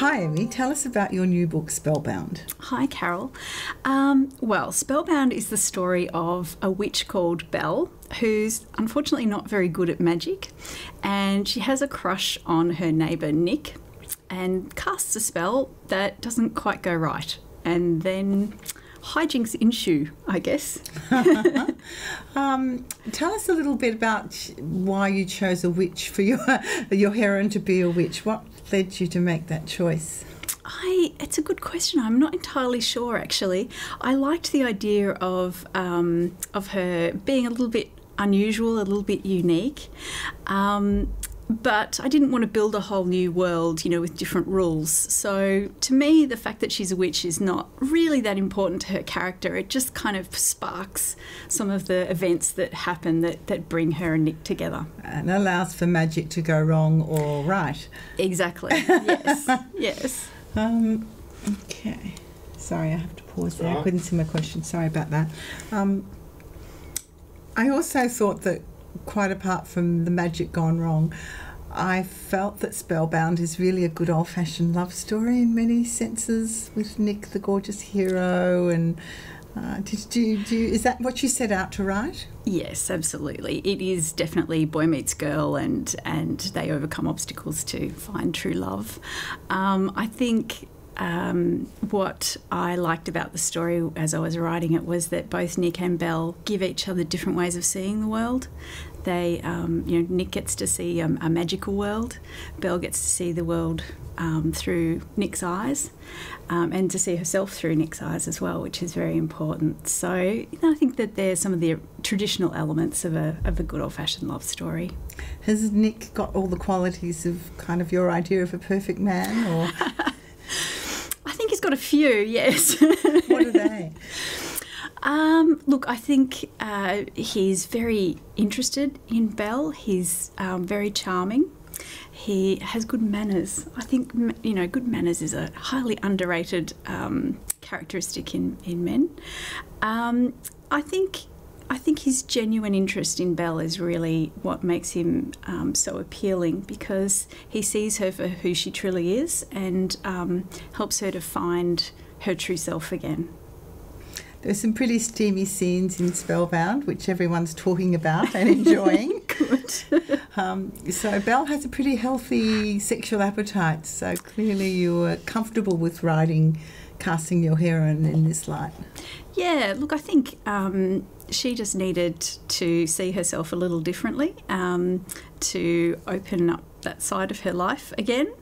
Hi, Emmie. Tell us about your new book, Spellbound. Hi, Carol. Um, well, Spellbound is the story of a witch called Belle who's unfortunately not very good at magic, and she has a crush on her neighbour Nick and casts a spell that doesn't quite go right. And then hijinks ensue, I guess. um, tell us a little bit about why you chose a witch for your your heroine to be a witch. What led you to make that choice? I, it's a good question. I'm not entirely sure actually. I liked the idea of um, of her being a little bit unusual, a little bit unique. Um, but I didn't want to build a whole new world, you know, with different rules. So to me, the fact that she's a witch is not really that important to her character. It just kind of sparks some of the events that happen that, that bring her and Nick together. And allows for magic to go wrong or right. Exactly. yes. yes. Um, okay. Sorry, I have to pause there. I couldn't see my question. Sorry about that. Um, I also thought that, quite apart from the magic gone wrong, I felt that Spellbound is really a good old fashioned love story in many senses with Nick, the gorgeous hero, and uh, did do is that what you set out to write? Yes, absolutely. It is definitely boy meets girl, and and they overcome obstacles to find true love. Um, I think um, what I liked about the story as I was writing it was that both Nick and Belle give each other different ways of seeing the world. They, um, you know, Nick gets to see um, a magical world. Belle gets to see the world um, through Nick's eyes, um, and to see herself through Nick's eyes as well, which is very important. So you know, I think that there's some of the traditional elements of a of a good old fashioned love story. Has Nick got all the qualities of kind of your idea of a perfect man, or? He's got a few. Yes. what are they? Um, look, I think uh, he's very interested in Belle. He's um, very charming. He has good manners. I think you know, good manners is a highly underrated um, characteristic in in men. Um, I think. I think his genuine interest in Belle is really what makes him um, so appealing because he sees her for who she truly is and um, helps her to find her true self again. There's some pretty steamy scenes in Spellbound, which everyone's talking about and enjoying. Good. Um, so Belle has a pretty healthy sexual appetite. So clearly you were comfortable with writing, casting your heroine in this light. Yeah, look, I think um, she just needed to see herself a little differently, um, to open up that side of her life again.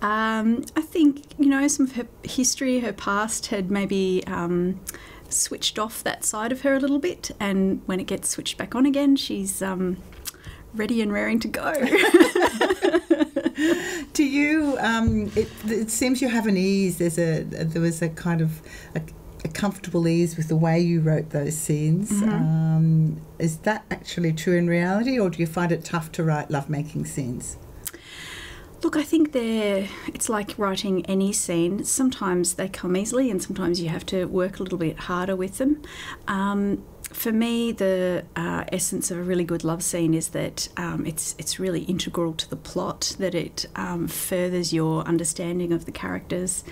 Um, I think, you know, some of her history, her past had maybe um, switched off that side of her a little bit, and when it gets switched back on again, she's um, ready and raring to go. Do you? Um, it, it, seems you have an ease. There's a there was a kind of a, a comfortable ease with the way you wrote those scenes. Mm-hmm. Um, is that actually true in reality, or do you find it tough to write lovemaking scenes? Look, I think they're, it's like writing any scene. Sometimes they come easily, and sometimes you have to work a little bit harder with them. Um, for me, the uh, essence of a really good love scene is that um, it's it's really integral to the plot. That it um, furthers your understanding of the characters.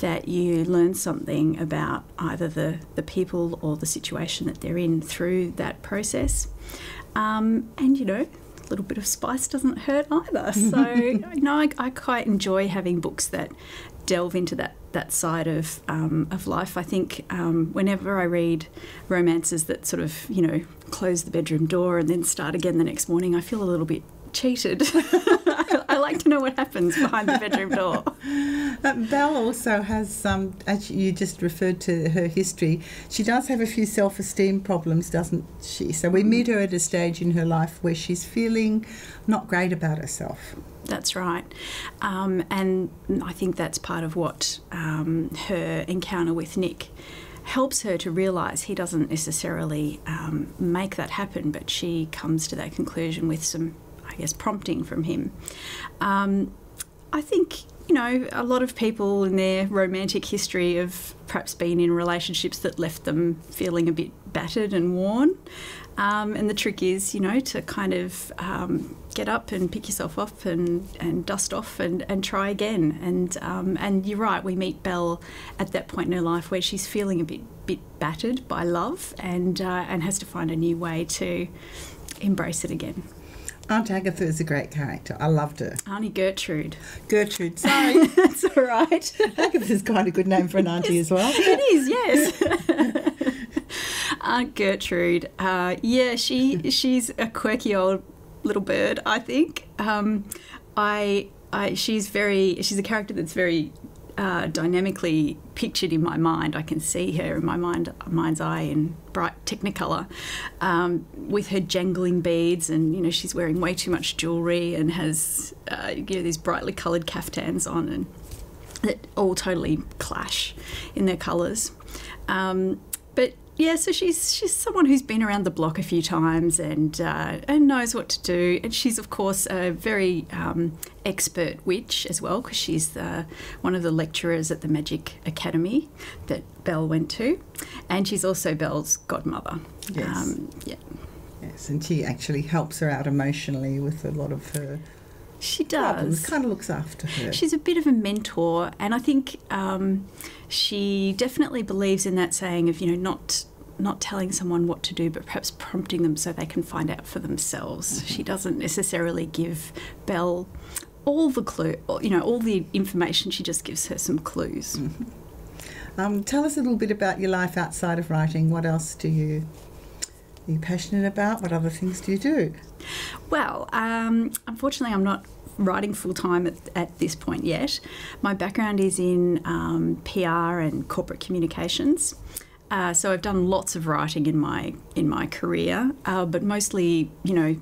That you learn something about either the the people or the situation that they're in through that process. Um, and you know, little bit of spice doesn't hurt either. So, you know, I, I, quite enjoy having books that delve into that, that side of, um, of life. I think um, whenever I read romances that sort of, you know, close the bedroom door and then start again the next morning, I feel a little bit cheated. I like to know what happens behind the bedroom door. Uh, Belle also has, um, as you just referred to her history, she does have a few self esteem problems, doesn't she? So we meet her at a stage in her life where she's feeling not great about herself. That's right. Um, and I think that's part of what um, her encounter with Nick helps her to realise he doesn't necessarily um, make that happen, but she comes to that conclusion with some I guess, prompting from him. Um, I think you know, a lot of people in their romantic history have perhaps been in relationships that left them feeling a bit battered and worn. Um, and the trick is, you know, to kind of um, get up and pick yourself up and, and dust off and, and try again. And um, and you're right, we meet Belle at that point in her life where she's feeling a bit bit battered by love and uh, and has to find a new way to embrace it again. Aunt Agatha is a great character. I loved her. Auntie Gertrude. Gertrude, sorry. That's all right. Agatha's quite a good name for an auntie as well. It is, yes. Aunt Gertrude. Uh, yeah, she she's a quirky old little bird. I think. Um, I, I she's very she's a character that's very uh, dynamically pictured in my mind. I can see her in my mind, mind's eye in bright Technicolor, um, with her jangling beads, and you know she's wearing way too much jewelry and has uh, you know these brightly coloured caftans on, and that all totally clash in their colours. Um, yeah, so she's she's someone who's been around the block a few times and uh, and knows what to do. And she's of course a very um, expert witch as well because she's the, one of the lecturers at the Magic Academy that Belle went to, and she's also Belle's godmother. Yes. Um, yeah. Yes, and she actually helps her out emotionally with a lot of her She problems. does. Kind of looks after her. She's a bit of a mentor, and I think um, she definitely believes in that saying of you know not not telling someone what to do, but perhaps prompting them so they can find out for themselves. She doesn't necessarily give Belle all the clue, you know, all the information. She just gives her some clues. Um, tell us a little bit about your life outside of writing. What else do you are you passionate about? What other things do you do? Well, um, unfortunately, I'm not writing full time at, at this point yet. My background is in um, PR and corporate communications. Uh, so I've done lots of writing in my in my career, uh, but mostly, you know,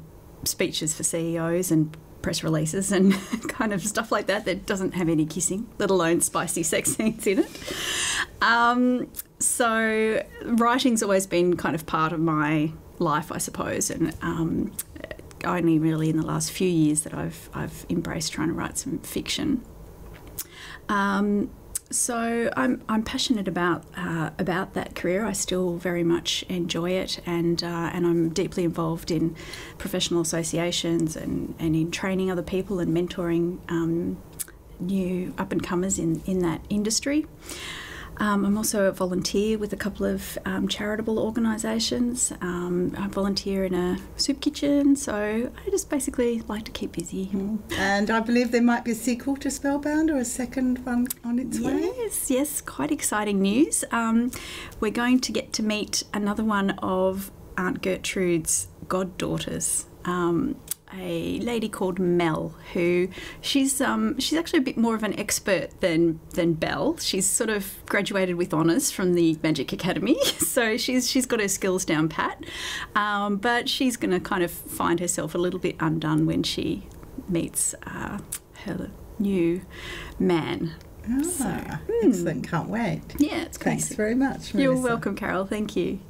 speeches for CEOs and press releases and kind of stuff like that that doesn't have any kissing, let alone spicy sex scenes in it. Um, so writing's always been kind of part of my life, I suppose, and um, only really in the last few years that I've I've embraced trying to write some fiction. Um, so I'm I'm passionate about uh, about that career. I still very much enjoy it, and uh, and I'm deeply involved in professional associations and, and in training other people and mentoring um, new up and comers in in that industry. Um, I'm also a volunteer with a couple of um, charitable organisations. Um, I volunteer in a soup kitchen, so I just basically like to keep busy. And I believe there might be a sequel to Spellbound or a second one on its way. Yes, yes, quite exciting news. Um, we're going to get to meet another one of Aunt Gertrude's goddaughters. Um, a lady called Mel, who she's um, she's actually a bit more of an expert than than Belle. She's sort of graduated with honours from the Magic Academy, so she's she's got her skills down pat. Um, but she's going to kind of find herself a little bit undone when she meets uh, her new man. Ah, excellent. Can't wait. Yeah, it's Thanks crazy. very much. You're welcome, Carol. Thank you.